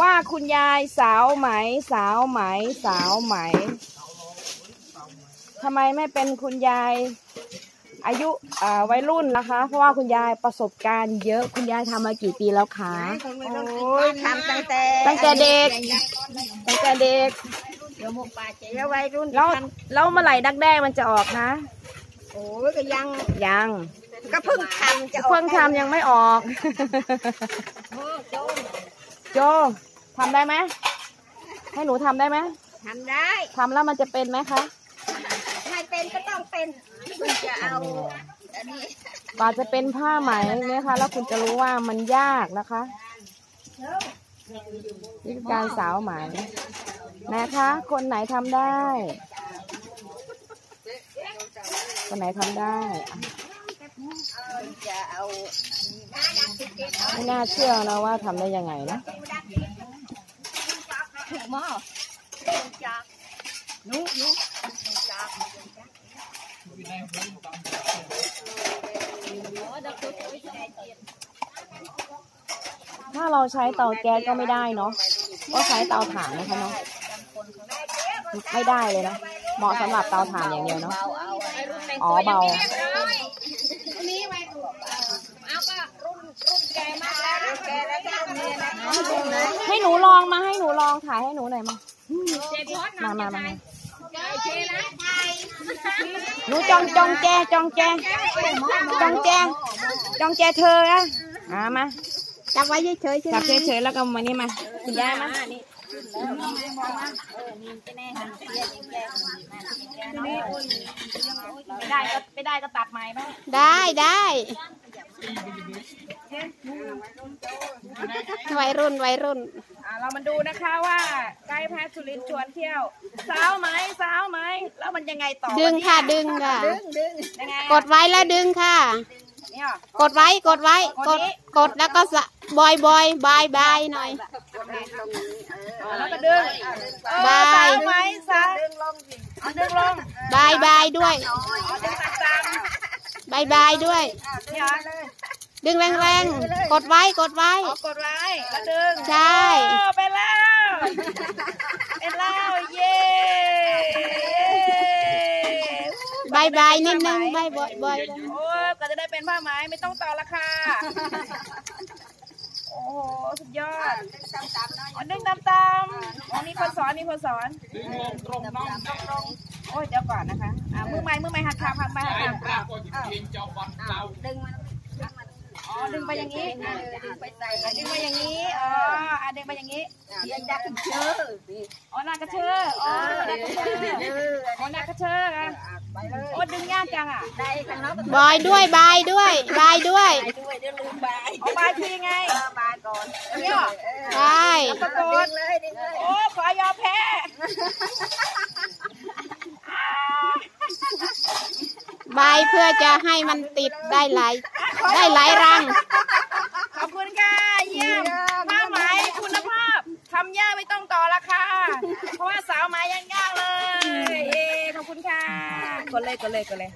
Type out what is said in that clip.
ว่าคุณยายสาวไหม สาวไหม สาวไหมทำไมไม่เป็นคุณยายอายุอ่าวัยรุ่นนะคะ เพราะว่าคุณยายประสบการณ์เยอะคุณยายทำมากี่ปีแล้วคะโอ้ยทำตั้งแต่ตั้งแต่เด็กตั้งแต่เด็กเดี๋ยวหมกปลาเจ๊วัยรุ่นแล้วแล้วเมื่อไหร่ดักแด้มันจะออกคะโอ้ยก็ยังยังก็เพิ่งทำจะออกเพิ่งทำยังไม่ออก โอ้โจโจทำได้ไหมให้หนูทำได้ไหมทำได้ทำแล้วมันจะเป็นไหมคะให้เป็นก็ต้องเป็นคุณจะเอาอันนี้กว่าจะเป็นผ้าไหมเนี่ยค่ะแล้วคุณจะรู้ว่ามันยากนะคะวิธีการสาวไหมนะคะ คนไหนทำได้ คนไหนทำได้อะคุณจะเอาอันนี้ ไม่น่าเชื่อนะว่าทำได้ยังไงนะถูกหม้อจากนุ๊นุ๊จากถ้าเราใช้เตาแก๊สก็ไม่ได้เนาะก็ใช้เตาถ่านนะคะเนาะไม่ได้เลยนะเหมาะสำหรับเตาถ่านอย่างเดียวเนาะเอาเอาอ๋อเบา แกแล้วก็มีนะ ให้หนูลองมาให้หนูลองถ่ายให้หนูหน่อยมามามามาหนูจองจองแจจองแจจองแจจองแจเธออะมามาจับไว้เฉยๆใช่ไหมจับเฉยๆแล้วก็มานี่มาคุณยายมาไม่ได้ก็ไม่ได้ก็ตัดไม้บ้างได้ได้ วัยรุ่นวัยรุ่นอ่าเรามาดูนะคะว่าไกด์แพทย์สุรินทร์ชวนเที่ยวสาวไหมสาวไหมแล้วมันยังไงต่อดึงค่ะวดึงค่ะยังไงกดไว้แล้วดึงค่ะ เนี่ยกดไว้กดไว้กดกดแล้วก็สะบอยบอยบายบายหน่อยแล้วก็ดึงเออบายสาวไหมสาวเอาดึงลงบายบายด้วยเอาดึงตามบายบายด้วยๆเนี่ย ดึงแรงๆ กดไว้ กดไว้ เอากดไว้แล้วดึงใช่ โอ้ไปแล้วเป็นแล้ว เย้บายบายนิดนึงบายบอยบอยโอ้ยก็จะได้เป็นผ้าไหมไม่ต้องต่อราคา โอ้โห สุดยอดอ๋อดึงตามตามๆอ๋อมีคนสอน มีคนสอนโอ้ยเดี๋ยวก่อนนะคะ อ่า มือไม้มือไม้หักขาหักไม้หักขาดึงมัน อ๋อดึงไปอย่างนี้ดึงไปใส่อะดึงไปอย่างนี้อ๋ออะดึงไปอย่างนี้เดี๋ยวจะเชื่ออ๋อหน้ากระเชออ๋อหน้ากระเชออ๋อหน้ากระเชออะไปเลยโอ้ดึงยากจังอะได้ข้างนอกบอยด้วยบายด้วยบายด้วยไปด้วยเดี๋ยวลืมบายเอาบายทีไงบายก่อนเนี่ยเหรอใช่ตะโกดึนงเลยดึงเลยโอ้ขอยอมแพ้บายเพื่อจะให้มันติดได้หลาย ได้หลายรัง ขอบคุณค่ะ เยี่ยมผ้าไหมคุณภาพทำยากไม่ต้องต่อราคา เพราะว่าสาวไหมยังยากเลย เอขอบคุณค่ะ กดเลยกดเลยกดเลย